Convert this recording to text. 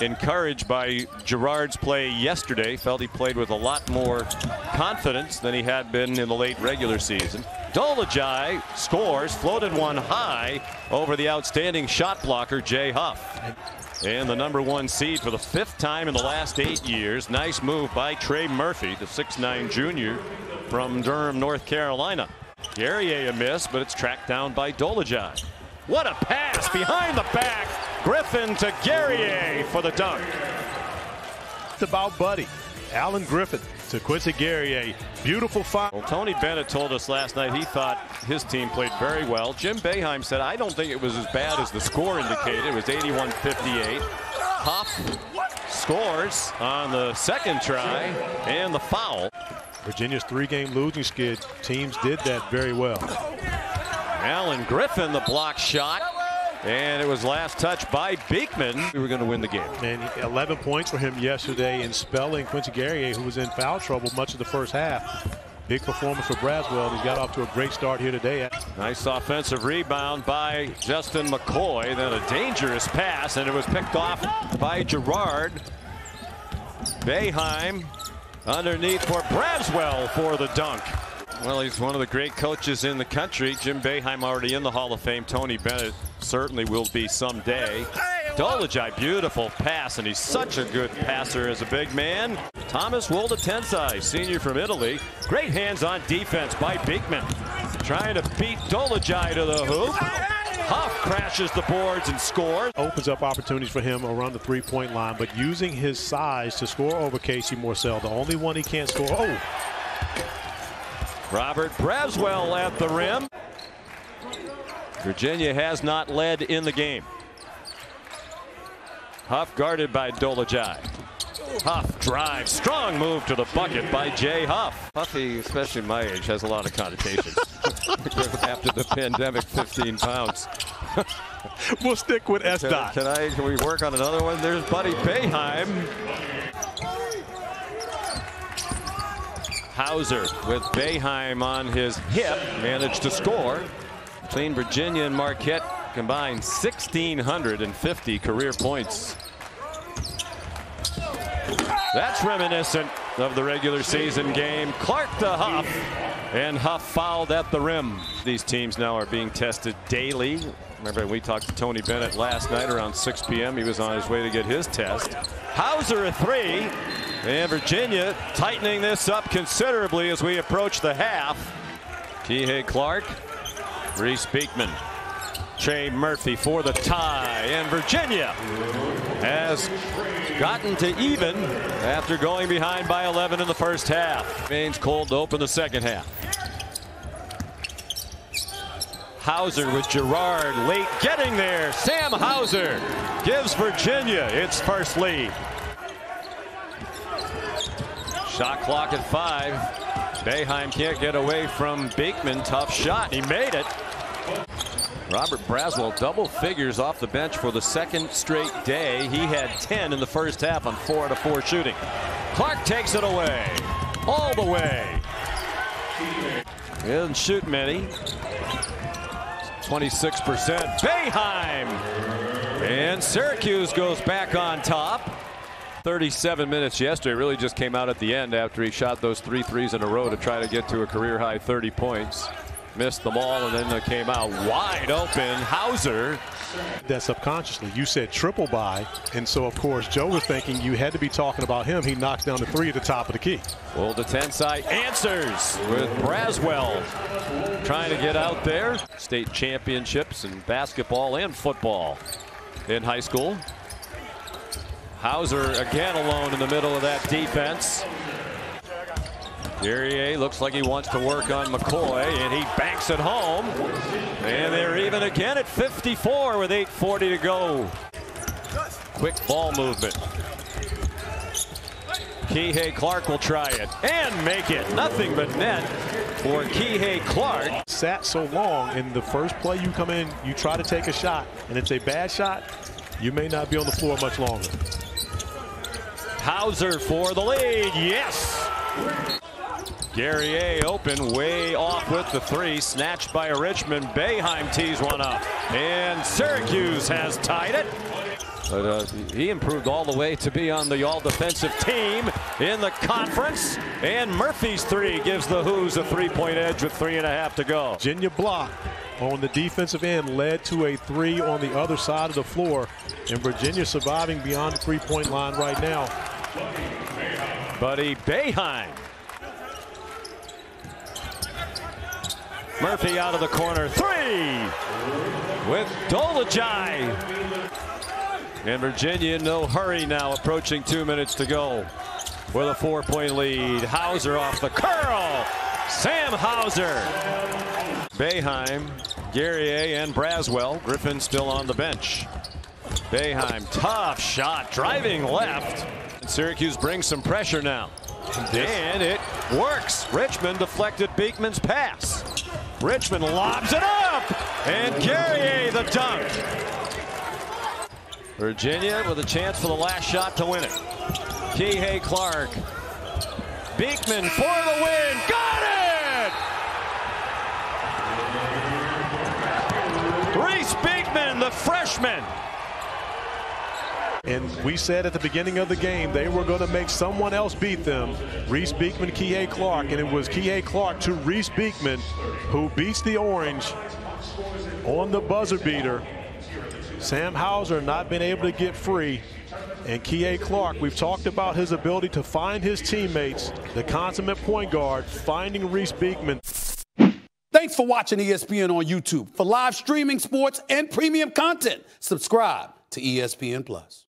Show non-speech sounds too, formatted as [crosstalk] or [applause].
encouraged by Girard's play yesterday. Felt he played with a lot more confidence than he had been in the late regular season. Dolezaj scores, floated one high over the outstanding shot blocker, Jay Huff. And the number one seed for the fifth time in the last eight years. Nice move by Trey Murphy, the 6'9 junior from Durham, North Carolina. Guerrier a miss, but it's tracked down by Dolezaj. What a pass behind the back. Griffin to Guerrier for the dunk. It's about Buddy. Alan Griffin to Quincy Guerrier. Beautiful foul. Well, Tony Bennett told us last night he thought his team played very well. Jim Boeheim said, I don't think it was as bad as the score indicated. It was 81-58. Huff scores on the second try and the foul. Virginia's three-game losing skid. Teams did that very well. Alan Griffin, the block shot. And it was last touch by Beekman. We were going to win the game. And 11 points for him yesterday in spelling Quincy Guerrier, who was in foul trouble much of the first half. Big performance for Braswell. He's got off to a great start here today. Nice offensive rebound by Justin McKoy. Then a dangerous pass, and it was picked off by Girard. Boeheim underneath for Braswell for the dunk. Well, he's one of the great coaches in the country. Jim Boeheim already in the Hall of Fame. Tony Bennett certainly will be someday. Dolezaj, beautiful pass, and he's such a good passer as a big man. Thomas Woldetensae, senior from Italy. Great hands-on defense by Beekman. Trying to beat Dolezaj to the hoop. Huff crashes the boards and scores. Opens up opportunities for him around the three-point line, but using his size to score over Casey Morsell, the only one he can't score. Oh! Robert Braswell at the rim. Virginia has not led in the game. Huff guarded by Dolezaj. Huff drives. Strong move to the bucket by Jay Huff. Huffy, especially my age, has a lot of connotations. [laughs] [laughs] After the pandemic, 15 pounds. we'll stick with S. Can, Dot. Can I? Can we work on another one? There's Buddy Boeheim. Hauser with Boeheim on his hip managed to score. Between Virginia and Marquette combined 1,650 career points. That's reminiscent of the regular season game. Clark to Huff, and Huff fouled at the rim. These teams now are being tested daily. Remember, we talked to Tony Bennett last night around 6 p.m. He was on his way to get his test. Hauser a three, and Virginia tightening this up considerably as we approach the half. Kihei Clark, Reece Beekman, Trey Murphy for the tie, and Virginia has gotten to even after going behind by 11 in the first half. Remains cold to open the second half. Hauser with Girard late getting there. Sam Hauser gives Virginia its first lead. Shot clock at five. Boeheim can't get away from Beekman. Tough shot. He made it. Robert Braswell double figures off the bench for the second straight day. He had 10 in the first half on 4 out of 4 shooting. Clark takes it away. All the way. He doesn't shoot many. 26%. Boeheim. And Syracuse goes back on top. 37 minutes yesterday really just came out at the end after he shot those three threes in a row to try to get to a career high 30 points. Missed them all and then came out wide open. Hauser. That subconsciously you said triple by and so of course Joe was thinking you had to be talking about him. He knocks down the three at the top of the key. Well the 10 side answers with Braswell trying to get out there. State championships in basketball and football in high school. Hauser again alone in the middle of that defense. Guerrier looks like he wants to work on McKoy, and he banks it home. And they're even again at 54 with 8.40 to go. Quick ball movement. Kihei Clark will try it and make it. Nothing but net for Kihei Clark. Sat so long in the first play you come in, you try to take a shot, and it's a bad shot, you may not be on the floor much longer. Hauser for the lead. Yes. Guerrier open, way off with the three, snatched by a Richmond. Boeheim tees one up, and Syracuse has tied it. But uh, he improved all the way to be on the all-defensive team in the conference. And Murphy's three gives the Hoos a three-point edge with three and a half to go. Virginia block on the defensive end led to a three on the other side of the floor. And Virginia surviving beyond the three-point line right now. Buddy Boeheim. Murphy out of the corner. Three with Dolezaj. And Virginia in no hurry now, approaching two minutes to go with a four-point lead. Hauser off the curl. Sam Hauser. Boeheim, Guerrier, and Braswell. Griffin still on the bench. Boeheim, tough shot, driving left. Syracuse brings some pressure now. And it works. Richmond deflected Beekman's pass. Richmond lobs it up. And Guerrier the dunk. Virginia with a chance for the last shot to win it. Kihei Clark. Beekman for the win. Got it! Reece Beekman, the freshman. And we said at the beginning of the game they were going to make someone else beat them. Reece Beekman, Kihei Clark. And it was Kihei Clark to Reece Beekman who beats the Orange on the buzzer beater. Sam Hauser not been able to get free. And Kihei Clark, we've talked about his ability to find his teammates, the consummate point guard, finding Reece Beekman. Thanks for watching ESPN on YouTube. For live streaming sports and premium content, subscribe to ESPN Plus.